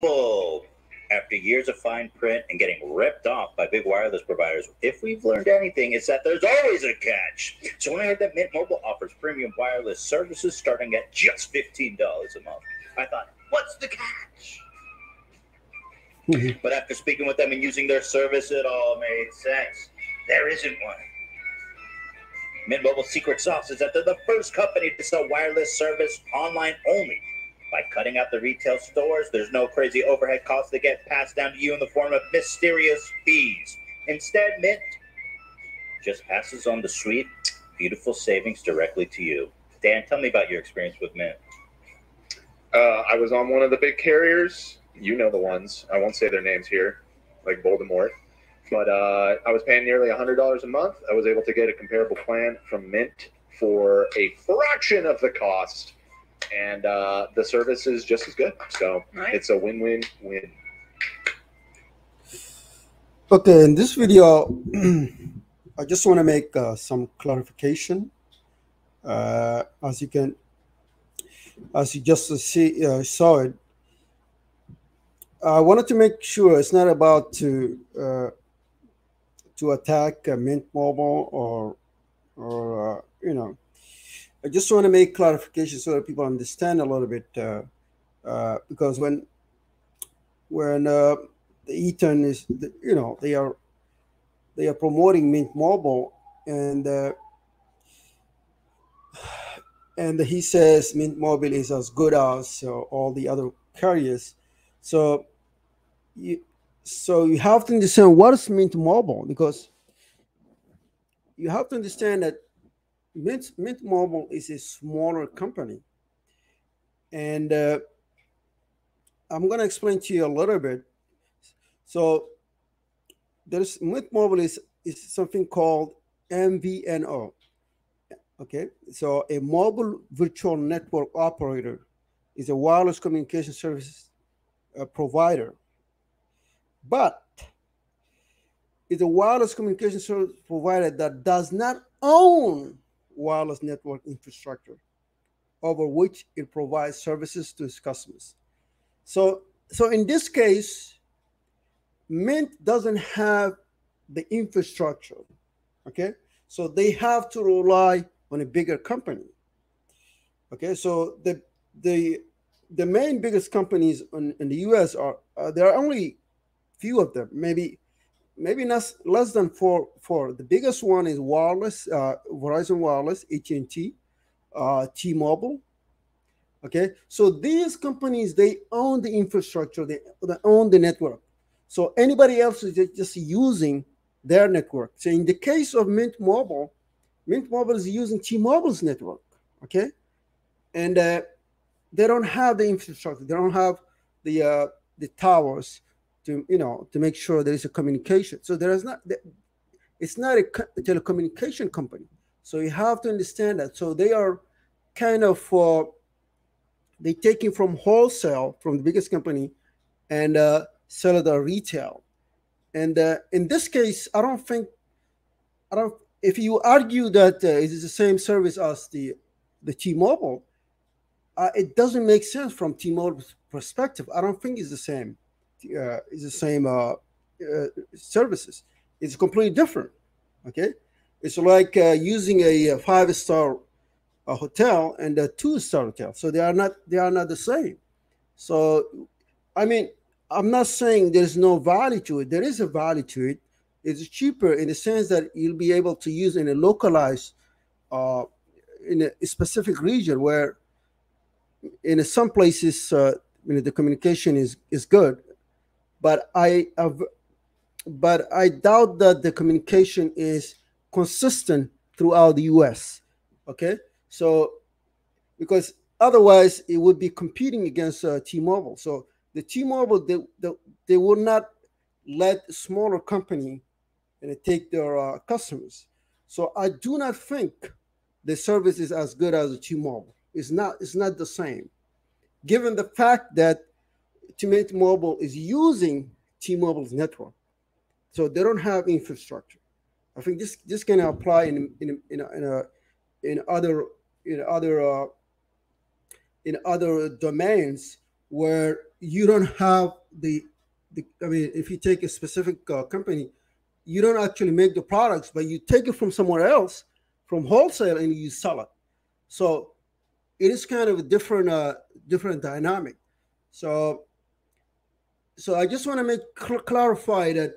Whoa. After years of fine print and getting ripped off by big wireless providers, if we've learned anything, it's that there's always a catch. So when I heard that Mint Mobile offers premium wireless services starting at just $15 a month, I thought, what's the catch? Mhm. But after speaking with them and using their service, it all made sense. There isn't one. Mint Mobile's secret sauce is that they're the first company to sell wireless service online only. By cutting out the retail stores, there's no crazy overhead costs that get passed down to you in the form of mysterious fees. Instead, Mint just passes on the sweet, beautiful savings directly to you. Dan, tell me about your experience with Mint. Uh, I was on one of the big carriers. You know the ones. I won't say their names here, like Voldemort. But uh, I was paying nearly $100 a month. I was able to get a comparable plan from Mint for a fraction of the cost. And uh, the service is just as good. So Right. it's a win win win. Okay, in this video, I just want to make uh, some clarification. Uh, as you can, as you just see uh, saw it, I wanted to make sure it's not about to uh, to attack uh, Mint Mobile or or uh, you know. I just want to make clarification so that people understand a little bit uh, uh, because when when uh, the Ethan is, you know, they are they are promoting Mint Mobile, and uh, and he says Mint Mobile is as good as uh, all the other carriers. So you so you have to understand what is Mint Mobile because you have to understand that Mint Mint Mobile is a smaller company, and uh, I'm going to explain to you a little bit. So there's Mint Mobile is, is something called MVNO. Okay, so a mobile virtual network operator is a wireless communication service uh, provider, but it's a wireless communication service provider that does not own wireless network infrastructure over which it provides services to its customers. So, so in this case, Mint doesn't have the infrastructure. Okay, so they have to rely on a bigger company. Okay, so the the the main biggest companies in, in the U.S. are uh, there are only few of them, maybe maybe less less than four. Four. The biggest one is wireless, uh, Verizon Wireless, AT and T, uh, T-Mobile. Okay, so these companies they own the infrastructure, they, they own the network. So anybody else is just using their network. So in the case of Mint Mobile, Mint Mobile is using T-Mobile's network. Okay, and uh, they don't have the infrastructure. They don't have the uh, the towers to you know to make sure there is a communication. So there is not. It's not a telecommunication company. So you have to understand that. So they are kind of uh, they taking from wholesale from the biggest company and uh, sell it at retail. And uh, in this case, I don't think I don't. If you argue that uh, it is the same service as the the T-Mobile, uh, it doesn't make sense from T-Mobile's perspective. I don't think it's the same. Uh, it's the same uh, uh, services. It's completely different. Okay, it's like uh, using a, five-star uh, hotel and a two-star hotel. So they are not they are not the same. So, I mean, I'm not saying there's no value to it. There is a value to it. It's cheaper in the sense that you'll be able to use in a localized, uh, in a specific region where, in some places, uh, you know, the communication is is good, but I have, but I doubt that the communication is consistent throughout the U.S. Okay, so because otherwise it would be competing against uh, T-Mobile. So the T-Mobile they, they, they will not let smaller company and take their uh, customers. So I do not think the service is as good as T-Mobile. It's not. It's not the same, given the fact that T-Mobile is using T-Mobile's network, so they don't have infrastructure. I think this this can apply in in in in, a, in other in other uh, in other domains where you don't have the, the I mean, if you take a specific uh, company, you don't actually make the products, but you take it from somewhere else, from wholesale, and you sell it. So it is kind of a different, uh, different dynamic. So, so I just want to make cl- clarify that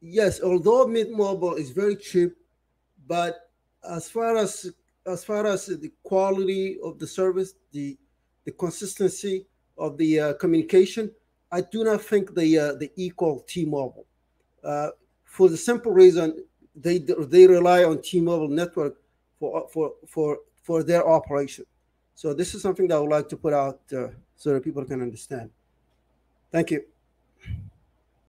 yes, although Mint Mobile is very cheap, but as far as as far as the quality of the service, the the consistency of the uh, communication, I do not think they uh, they equal T-Mobile. Uh, for the simple reason they they rely on T-Mobile network for for for for their operation. So this is something that I would like to put out so that people can understand. Thank you.